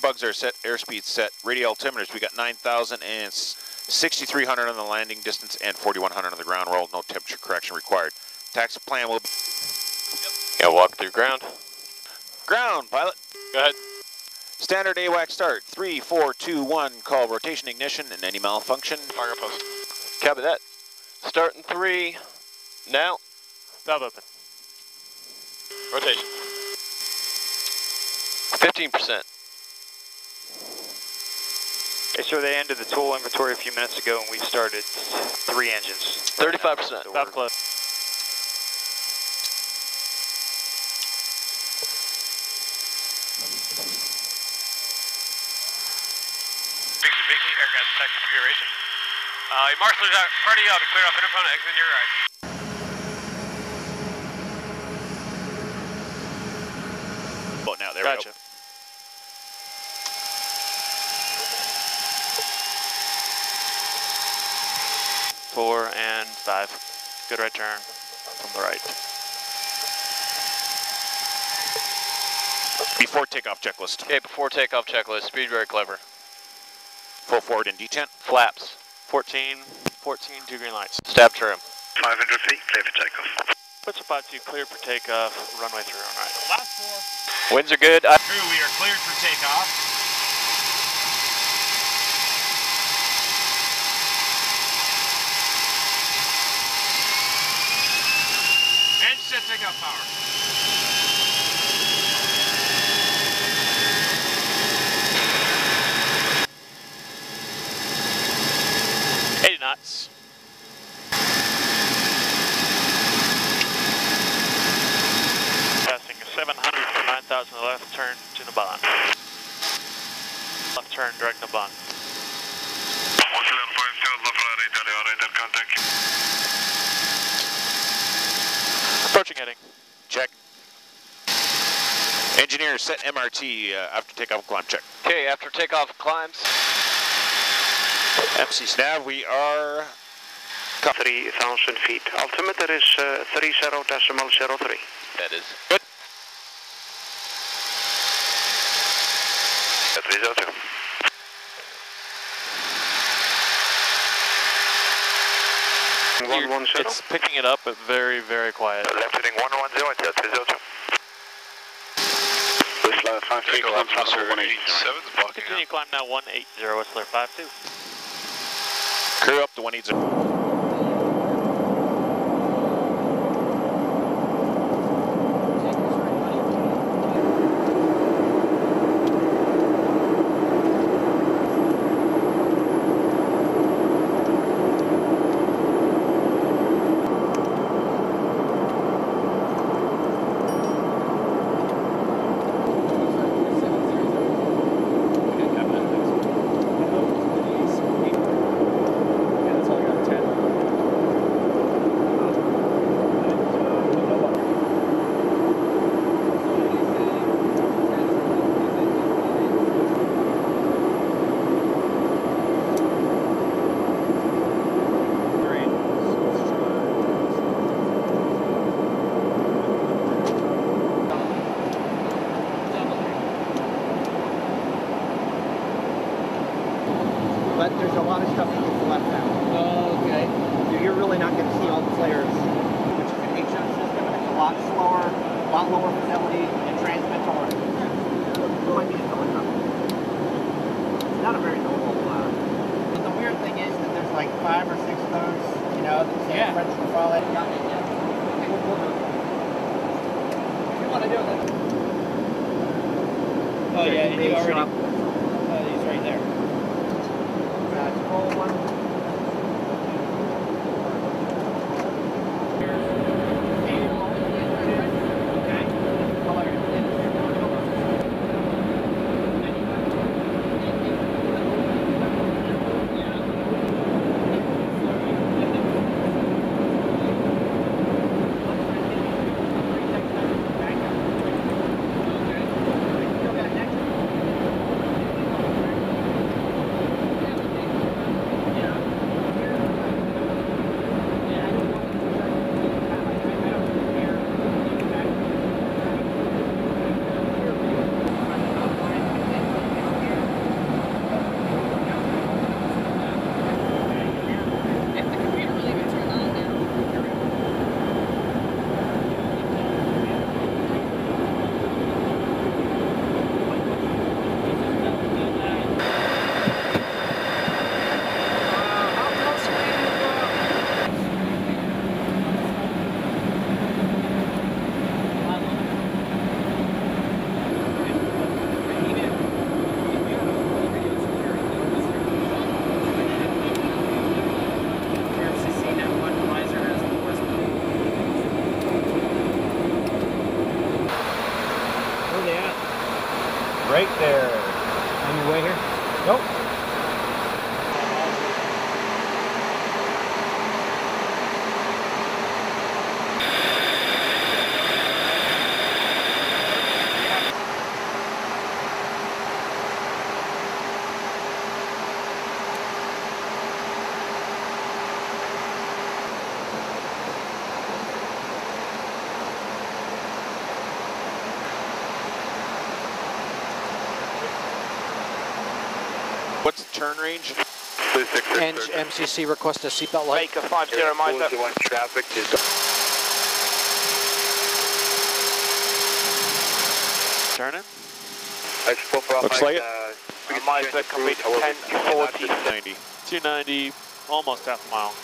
Bugs are set, airspeed set, radio altimeters, we got 9,000 and 6,300 on the landing distance and 4,100 on the ground roll, no temperature correction required. Taxi plan will be... Yeah, walk through ground. Ground, pilot. Go ahead. Standard AWAC start, three, four, two, one. call rotation ignition and any malfunction. Cargo post. Copy that. Start in three, now. Valve open. Rotation. 15%. Okay, so they ended the tool inventory a few minutes ago and we started three engines. 35%. Valve close. Bixby, Bixby, aircraft tech configuration. Uh, your marshal's out in front of you, I'll be clear off interphone, exit your right. Boat now, there Gotcha. Four and five. Good right turn from the right. Before takeoff checklist. Okay, before takeoff checklist, speed very clever. Full forward in detent. Flaps. 14, 14, two green lights. Stab trim. 500 feet, clear for takeoff. Put spot two, clear for takeoff, runway through on right. Last four. Winds are good. I Crew, we are cleared for takeoff. Knots. Passing 700 for 9,000 left turn to Naban. Left turn direct Naban. Approaching heading. Check. Engineer, set MRT uh, after takeoff climb check. Okay, after takeoff climbs. MC Snav, we are 3,000 feet. Altimeter is uh, 30.03. That is. Good. 302. You're- It's picking it up, but very, very quiet. Left heading 110 at 302. This line 5 feet, climb number 180. Continue climb now 180, Whistler 52. Crew up to 180. But there's a lot of stuff that gets left out. Oh, okay. You're really not going to see all the players, which is an HO system, and it's a lot slower, a lot lower fidelity, and transmits on. It might be a helicopter. It's not a very normal cloud. But the weird thing is that there's like five or six of those, you know, that say Yeah. French Rafale. It, yeah. If you want to do it, Oh yeah, and you already, Shop. oh, he's right there. One. Right there. On way here? Nope. What's the turn range? And MCC request a seatbelt light. Baker 50 Mazda. traffic is Turning. Looks like it. uh, Mazda complete 1040. 90. 290, almost half a mile.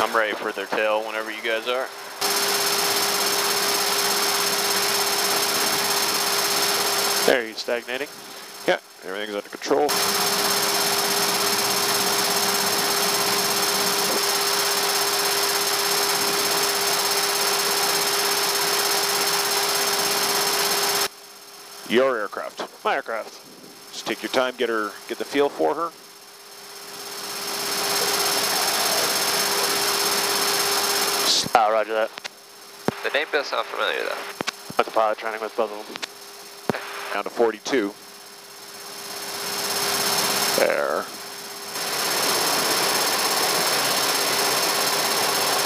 I'm ready for their tail whenever you guys are. There, you stagnating. Yeah, everything's under control. Your aircraft. My aircraft. Just take your time, get her, get the feel for her. Ah, roger that. The name does sound familiar though. With the pilot training with both of them. Down to 42. There.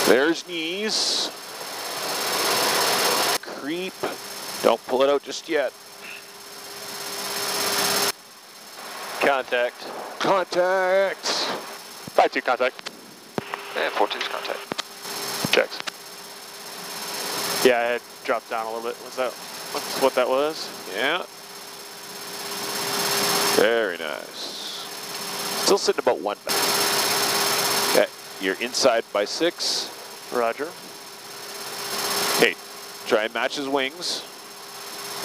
There's knees. Creep. Don't pull it out just yet. Contact. Contact. 5-2 contact. Yeah, 14's contact. Checks. Yeah, I had dropped down a little bit. Was that what's what that was? Yeah. Very nice. Still sitting about one back. Okay, you're inside by six. Roger. Okay, try and match his wings.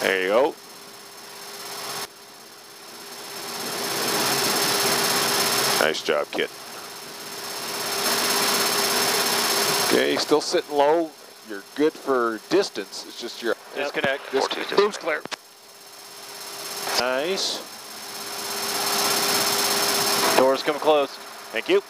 There you go. Nice job, kid. Okay, still sitting low. You're good for distance. It's just your Disconnect. Dis- 14's Boom's clear. Nice. Doors come close. Thank you.